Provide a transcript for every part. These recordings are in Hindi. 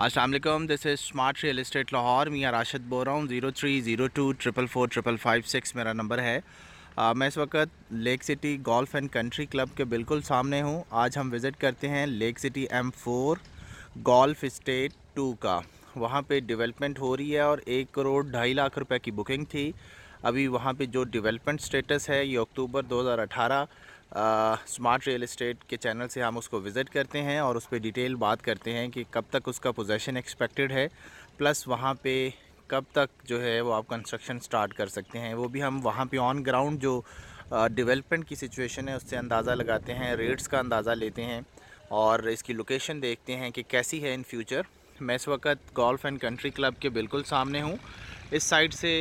Aslam this is smart real estate Lahore मियाँ राशिद बोल रहा हूँ zero three zero two triple four triple five six मेरा नंबर है। आ, मैं इस वक्त lake city golf and country club के बिल्कुल सामने हूँ। आज हम विज़िट करते हैं lake city M four golf estate two का। वहाँ पे डेवलपमेंट हो रही है और एक करोड़ ढाई लाख रुपए की बुकिंग थी। अभी वहाँ पे जो डेवलपमेंट स्टेटस है ये अक्टूबर 2018 स्मार्ट रियल इस्टेट के चैनल से हम उसको विज़िट करते हैं और उस पर डिटेल बात करते हैं कि कब तक उसका पोजेसन एक्सपेक्टेड है प्लस वहाँ पे कब तक जो है वो आप कंस्ट्रक्शन स्टार्ट कर सकते हैं। वो भी हम वहाँ पे ऑन ग्राउंड जो डेवलपमेंट की सिचुएशन है उससे अंदाज़ा लगाते हैं रेट्स का अंदाज़ा लेते हैं और इसकी लोकेशन देखते हैं कि कैसी है इन फ्यूचर मैं इस वक्त गोल्फ एंड कंट्री क्लब के बिल्कुल सामने हूँ। इस साइड से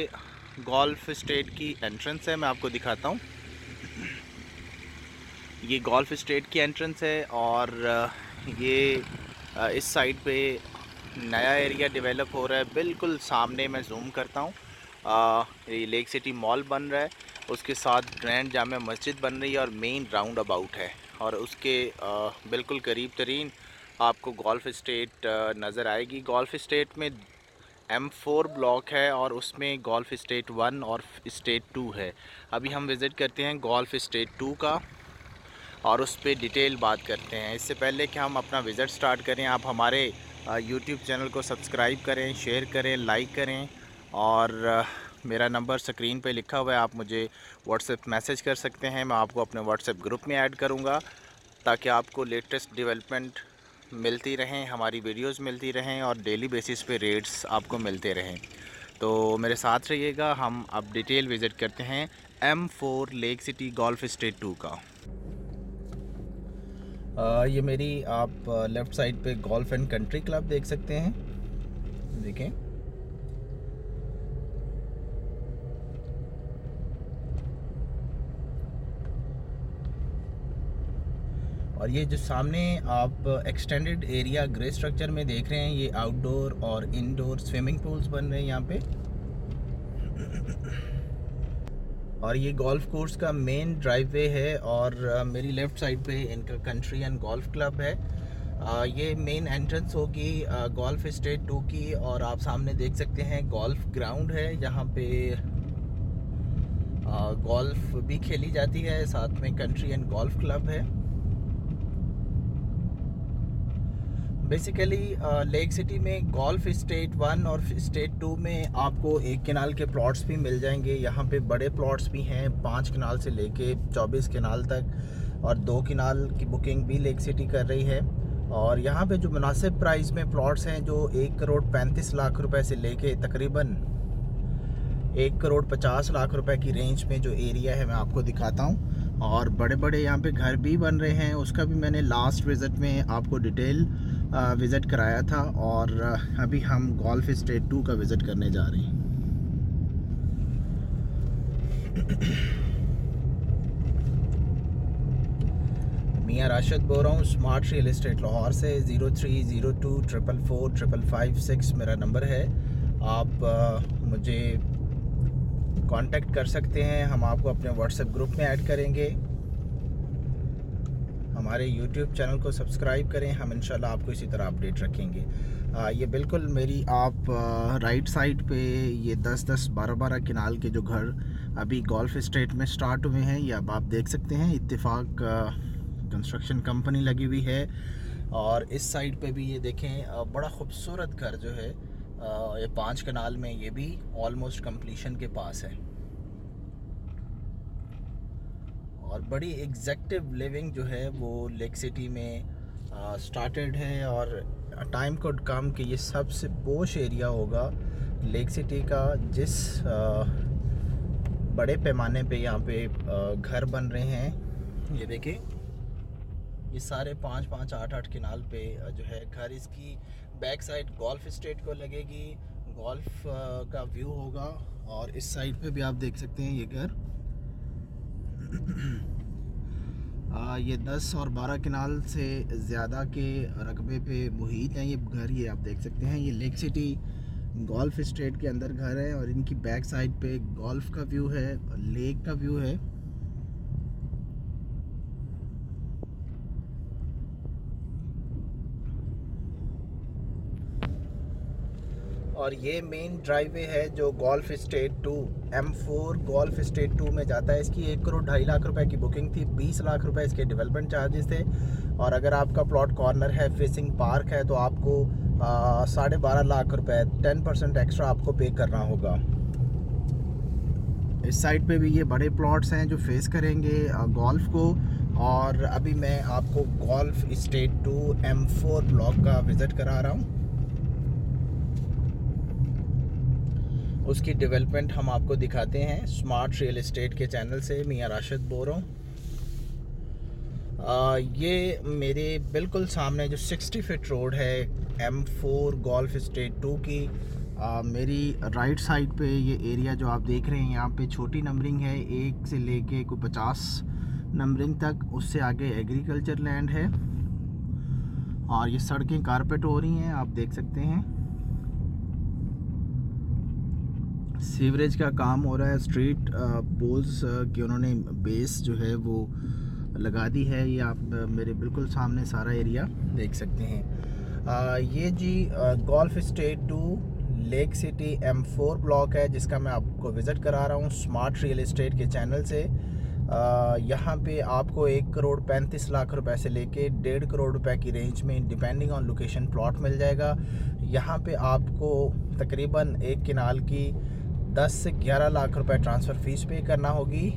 गोल्फ स्टेट की एंट्रेंस है, मैं आपको दिखाता हूँ। ये गोल्फ स्टेट की एंट्रेंस है और ये इस साइड पे नया एरिया डेवलप हो रहा है। बिल्कुल सामने मैं जूम करता हूँ। ये लेक सिटी मॉल बन रहा है। उसके साथ ग्रैंड जामा मस्जिद बन रही है और मेन राउंड अबाउट है। और उसके बिल्कुल करीब तरीन आपको गोल्फ स्टेट नज़र आएगी। गोल्फ स्टेट में एम फोर ब्लॉक है और उसमें गोल्फ स्टेट वन और स्टेट टू है। अभी हम विज़िट करते हैं गोल्फ स्टेट टू का। और उस पर डिटेल बात करते हैं। इससे पहले कि हम अपना विज़िट स्टार्ट करें, आप हमारे यूट्यूब चैनल को सब्सक्राइब करें, शेयर करें, लाइक करें और मेरा नंबर स्क्रीन पे लिखा हुआ है। आप मुझे व्हाट्सएप मैसेज कर सकते हैं। मैं आपको अपने व्हाट्सएप ग्रुप में ऐड करूँगा ताकि आपको लेटेस्ट डेवलपमेंट मिलती रहें, हमारी वीडियोस मिलती रहें और डेली बेसिस पे रेट्स आपको मिलते रहें। तो मेरे साथ रहिएगा। हम अब डिटेल विज़िट करते हैं M four lake city golf state two का। ये मेरी आप लेफ़्ट साइड पे गोल्फ एंड कंट्री क्लब देख सकते हैं। देखें। और ये जो सामने आप एक्सटेंडेड एरिया ग्रे स्ट्रक्चर में देख रहे हैं, ये आउटडोर और इनडोर स्विमिंग पूल्स बन रहे हैं यहाँ पे। और ये गोल्फ कोर्स का मेन ड्राइववे है और मेरी लेफ़्ट साइड पे इनका कंट्री एंड गोल्फ क्लब है। ये मेन एंट्रेंस होगी गोल्फ स्टेट टू की और आप सामने देख सकते हैं गोल्फ ग्राउंड है यहाँ पे गोल्फ भी खेली जाती है, साथ में कंट्री एंड गोल्फ क्लब है। बेसिकली लेक सिटी में गोल्फ स्टेट वन और स्टेट टू में आपको एक किनाल के प्लॉट्स भी मिल जाएँगे। यहाँ पे बड़े प्लॉट्स भी हैं, पाँच किनाल से लेके चौबीस किनाल तक और दो किनाल की बुकिंग भी लेक सिटी कर रही है। और यहाँ पे जो मुनासिब प्राइस में प्लॉट्स हैं, जो एक करोड़ पैंतीस लाख रुपए से लेके तकरीबन एक करोड़ पचास लाख रुपए की रेंज में जो एरिया है, मैं आपको दिखाता हूँ। और बड़े बड़े यहाँ पे घर भी बन रहे हैं। उसका भी मैंने लास्ट विज़िट में आपको डिटेल विज़िट कराया था और अभी हम गोल्फ स्टेट टू का विज़िट करने जा रहे हैं। मियाँ राशिद बोल रहा हूँ स्मार्ट रियल इस्टेट लाहौर से zero three zero two triple four triple five six मेरा नंबर है। आप आ, मुझे कांटेक्ट कर सकते हैं हम आपको अपने व्हाट्सएप ग्रुप में ऐड करेंगे। हमारे यूट्यूब चैनल को सब्सक्राइब करें हम इंशाल्लाह आपको इसी तरह अपडेट रखेंगे। आ, ये बिल्कुल मेरी आप आ, राइट साइड पे ये 10-10 12-12 किनाल के जो घर अभी गोल्फ स्टेट में स्टार्ट हुए हैं ये अब आप देख सकते हैं इत्तेफाक कंस्ट्रक्शन कंपनी लगी हुई है। और इस साइड पे भी ये देखें बड़ा खूबसूरत घर जो है ये पाँच कनाल में ये भी ऑलमोस्ट कंप्लीशन के पास है। और बड़ी एग्जैक्टिव लिविंग जो है वो लेक सिटी में स्टार्टेड है और टाइम कोड कम कि ये सबसे पोश एरिया होगा लेक सिटी का जिस आ, बड़े पैमाने पे यहाँ पे आ, घर बन रहे हैं। ये देखिए ये सारे पाँच पाँच आठ आठ किनाल पे जो है घर इसकी बैक साइड गोल्फ स्टेट को लगेगी। गोल्फ का व्यू होगा और इस साइड पे भी आप देख सकते हैं ये घर। ये 10 और 12 किनाल से ज़्यादा के रकबे पे मुहित हैं ये घर, ये आप देख सकते हैं। ये लेक सिटी गोल्फ स्टेट के अंदर घर है और इनकी बैक साइड पे गोल्फ का व्यू है लेक का व्यू है। और ये मेन ड्राईवे है जो golf state two M four golf state two में जाता है। इसकी एक करोड़ ढाई लाख रुपए की बुकिंग थी, बीस लाख रुपए इसके डेवलपमेंट चार्जेस थे। और अगर आपका प्लॉट कॉर्नर है फेसिंग पार्क है तो आपको साढ़े बारह लाख रुपए टेन परसेंट एक्स्ट्रा आपको पे करना होगा। इस साइड पे भी ये बड़े प्लॉट्स हैं जो फेस करेंगे गोल्फ को। और अभी मैं आपको golf state two M four block का विज़िट करा रहा हूँ। उसकी डेवलपमेंट हम आपको दिखाते हैं स्मार्ट रियल एस्टेट के चैनल से मियाँ राशिद बोल रहा हूँ। ये मेरे बिल्कुल सामने जो 60 फिट रोड है M four golf state two की आ, मेरी राइट साइड पे ये एरिया जो आप देख रहे हैं यहाँ पे छोटी नंबरिंग है एक से लेके कोई पचास नंबरिंग तक उससे आगे एग्रीकल्चर लैंड है। और ये सड़कें कारपेट हो रही हैं आप देख सकते हैं। सीवरेज का काम हो रहा है स्ट्रीट पोल्स की उन्होंने बेस जो है वो लगा दी है। ये आप मेरे बिल्कुल सामने सारा एरिया देख सकते हैं। आ, ये जी golf state two lake city M four block है जिसका मैं आपको विज़िट करा रहा हूँ स्मार्ट रियल इस्टेट के चैनल से। यहाँ पे आपको एक करोड़ पैंतीस लाख रुपए से लेके डेढ़ करोड़ रुपए की रेंज में डिपेंडिंग ऑन लोकेशन प्लॉट मिल जाएगा। यहाँ पे आपको तकरीबन एक किनाल की 10 से 11 लाख रुपए ट्रांसफ़र फ़ीस पे करना होगी।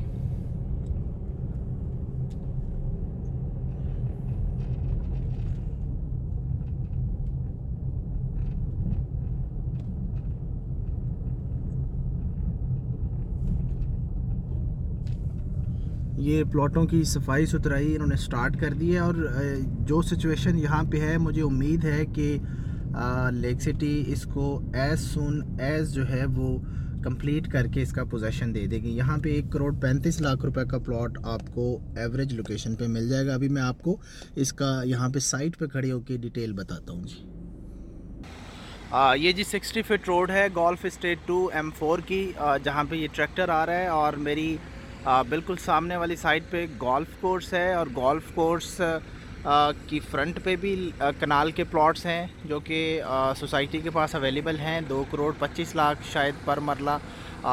ये प्लॉटों की सफ़ाई सुथराई इन्होंने स्टार्ट कर दी है और जो सिचुएशन यहाँ पे है, मुझे उम्मीद है कि लेक सिटी इसको एज़ सुन एज़ जो है वो कंप्लीट करके इसका पोजेशन दे देगी। यहाँ पे एक करोड़ पैंतीस लाख रुपए का प्लॉट आपको एवरेज लोकेशन पे मिल जाएगा। अभी मैं आपको इसका यहाँ पे साइट पे खड़े होकर डिटेल बताता हूँ। जी। आ, ये जी 60 फिट रोड है golf state two M four की जहाँ पे ये ट्रैक्टर आ रहा है और मेरी आ, बिल्कुल सामने वाली साइड पे गोल्फ कोर्स है और गोल्फ कोर्स की फ्रंट पे भी कनाल के प्लॉट्स हैं, जो कि सोसाइटी के पास अवेलेबल हैं। दो करोड़ पच्चीस लाख शायद पर मरला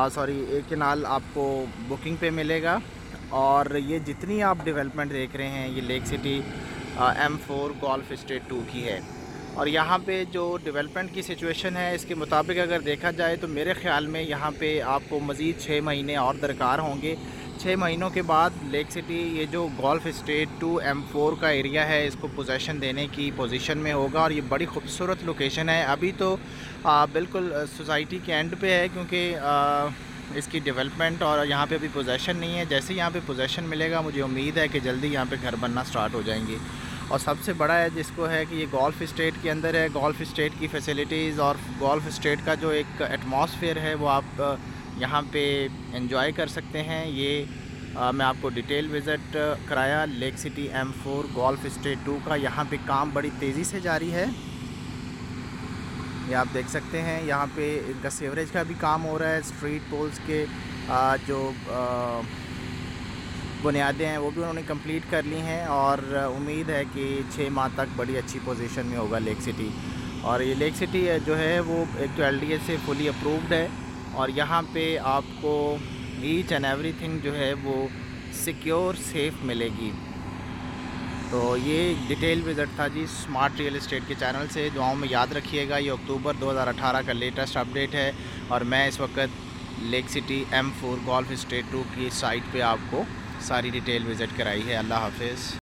सॉरी, एक कनाल आपको बुकिंग पे मिलेगा। और ये जितनी आप डेवलपमेंट देख रहे हैं, ये lake city M four golf state two की है। और यहाँ पे जो डेवलपमेंट की सिचुएशन है, इसके मुताबिक अगर देखा जाए तो मेरे ख़्याल में यहाँ पे आपको मज़ीद छः महीने और दरकार होंगे। छः महीनों के बाद लेक सिटी ये जो golf state two M four का एरिया है इसको पोजेसन देने की पोजीशन में होगा और ये बड़ी खूबसूरत लोकेशन है। अभी तो आ, बिल्कुल सोसाइटी के एंड पे है क्योंकि इसकी डेवलपमेंट और यहाँ पे अभी पोजेसन नहीं है। जैसे यहाँ पे पोजेसन मिलेगा मुझे उम्मीद है कि जल्दी यहाँ पे घर बनना स्टार्ट हो जाएँगे। और सबसे बड़ा है जिसको है कि ये गोल्फ स्टेट के अंदर है। गोल्फ स्टेट की फैसिलिटीज़ और गोल्फ स्टेट का जो एक एटमॉस्फेयर है वो आप यहाँ पे एंजॉय कर सकते हैं। ये आ, मैं आपको डिटेल विज़िट कराया lake city M four golf state two का। यहाँ पे काम बड़ी तेज़ी से जारी है। ये आप देख सकते हैं यहाँ पे इनका सीवरेज का भी काम हो रहा है। स्ट्रीट पोल्स के आ, जो बुनियादें हैं वो भी उन्होंने कंप्लीट कर ली हैं और उम्मीद है कि छः माह तक बड़ी अच्छी पोजीशन में होगा लेक सिटी और ये लेक सिटी जो है वो एक तो एल से फुली अप्रूव्ड है। और यहाँ पे आपको ईच एंड एवरीथिंग जो है वो सिक्योर सेफ़ मिलेगी। तो ये डिटेल विज़िट था जी स्मार्ट रियल इस्टेट के चैनल से। दुआओं में याद रखिएगा, ये अक्टूबर 2018 का लेटेस्ट अपडेट है और मैं इस वक्त lake city M four golf state two की साइट पे आपको सारी डिटेल विज़िट कराई है। अल्लाह हाफिज़।